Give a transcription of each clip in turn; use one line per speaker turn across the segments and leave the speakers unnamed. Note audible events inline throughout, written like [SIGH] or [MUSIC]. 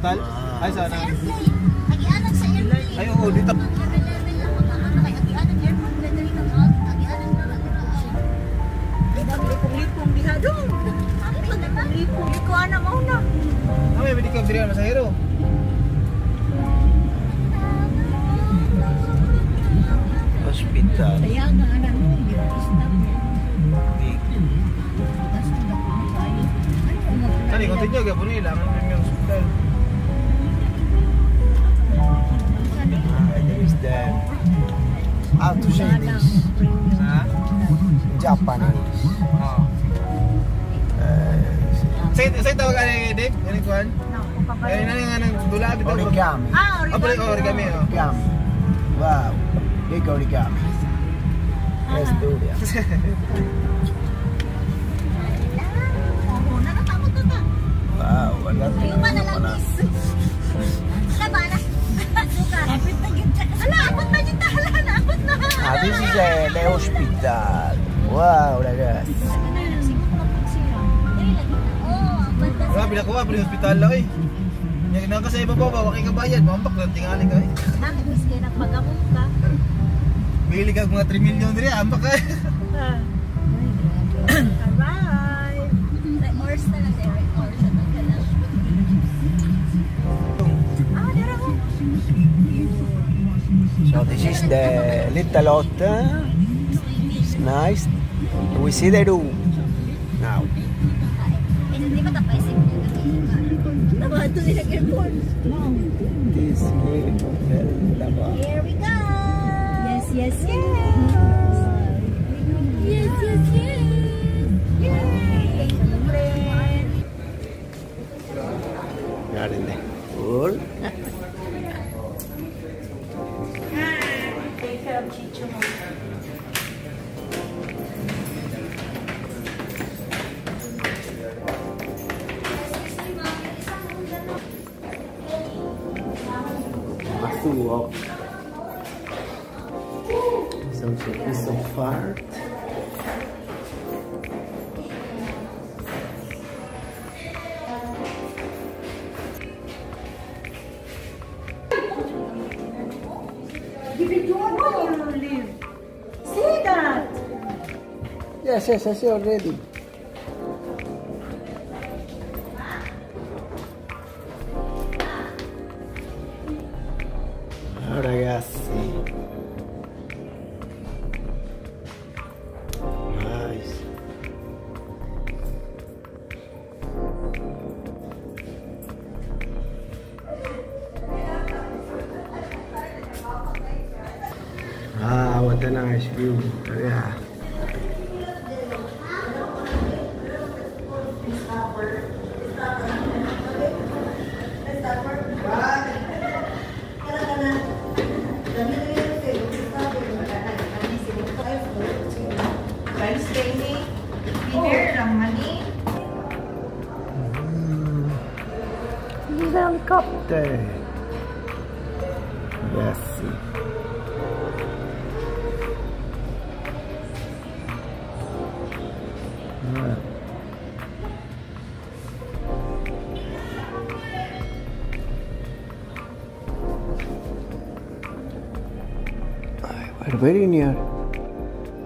Crystal?
Ah.
Ay,
sana.
Ay, oo, dito.
Lipong-lipong diha doon. Lipong-lipong. Likuan na mo na.
Kami, ah, hindi ka dirihan sa hero.
Hospital.
Kaya nga, anak mo, Tadi ano, ano,
ano? continue
ke
pun hilang. Tawag? Ano nga dula bitaw.
origami.
Ah,
Ah, origami. oh.
Origami. Wow. Big origami. Let's do this. [LAUGHS] Wow. Wala
Ayaw pa na lang, miss. Wala ba na? Suka. Abot na yun. Hala, abot na yun. Hala, naabot na.
Ah, this is the, the hospital. Wow, ragazzi.
Wala, pinakuha, pili hospital lang eh. Yung naka sa iba ba, waki ka bayad, mampak lang tingali ka eh.
Miss kayo nagpagamot ka?
Bili ka mga 3 million rin, ambak ka eh. [LAUGHS]
Alright. Horse na lang. Ano ka lang? Ah, dara mo.
So this is the little hotel. It's nice. We see the room
to nila airport.
This hotel.
Here we go. Yes, yes, yes. Yes, yes, yes. Yay! Siyempre.
Galing din. Cool.
Take care of Chicho mo.
Masuok. Some piece of
that?
Yes, yes, I see already. What a nice view. Yeah.
Rice daily, dinner, ramani.
This is a helicopter. Yes. We're very near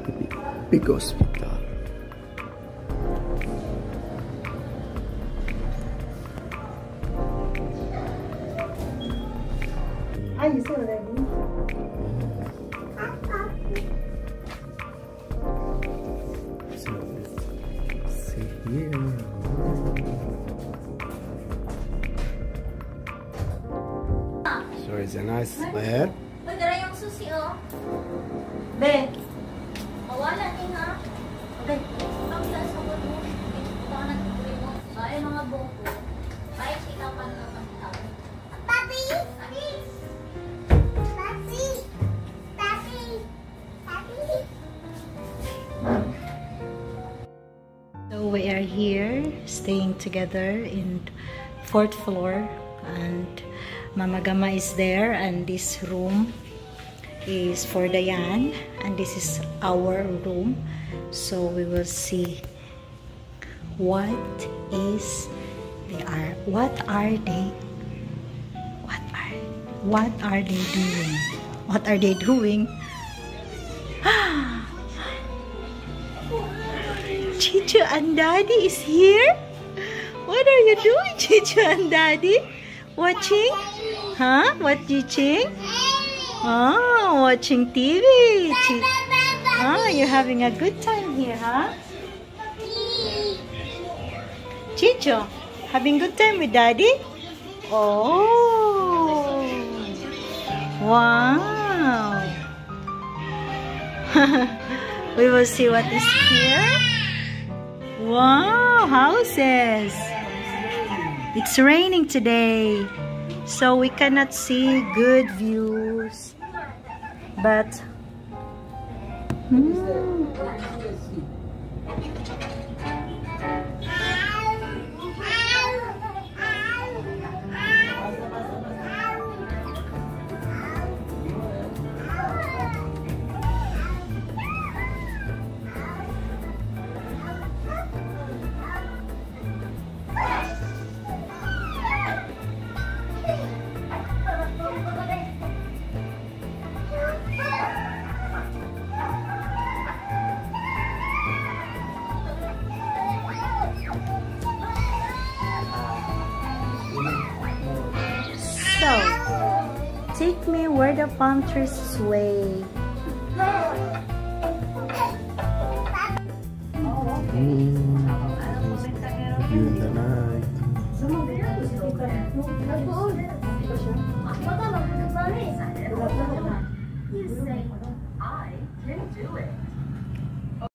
the big, big hospital.
Ah, you saw already?
So let's see here. So it's a nice bed.
Uy, dara yung susi, oh.
Be,
Mawala ni ha. Okay. Ang sa sa mo. Ito na tuloy mo. Ay mga boko. Ay ikaw pa naman tao. Papi! Papi! Papi! Papi! Papi!
So we are here staying together in fourth floor and Mama Gama is there and this room is for Diane and this is our room so we will see what is they are what are they What are what are they doing? What are they doing? [GASPS] Chicho and Daddy is here? What are you doing, Chicho and Daddy? Watching? Huh? What teaching? Oh, watching TV. Oh, you're having a good time here, huh? Chicho, having good time with Daddy? Oh, wow. [LAUGHS] we will see what is here. Wow, houses. It's raining today, so we cannot see good views. But Hmm. Take me where the palm trees sway.
View in the night.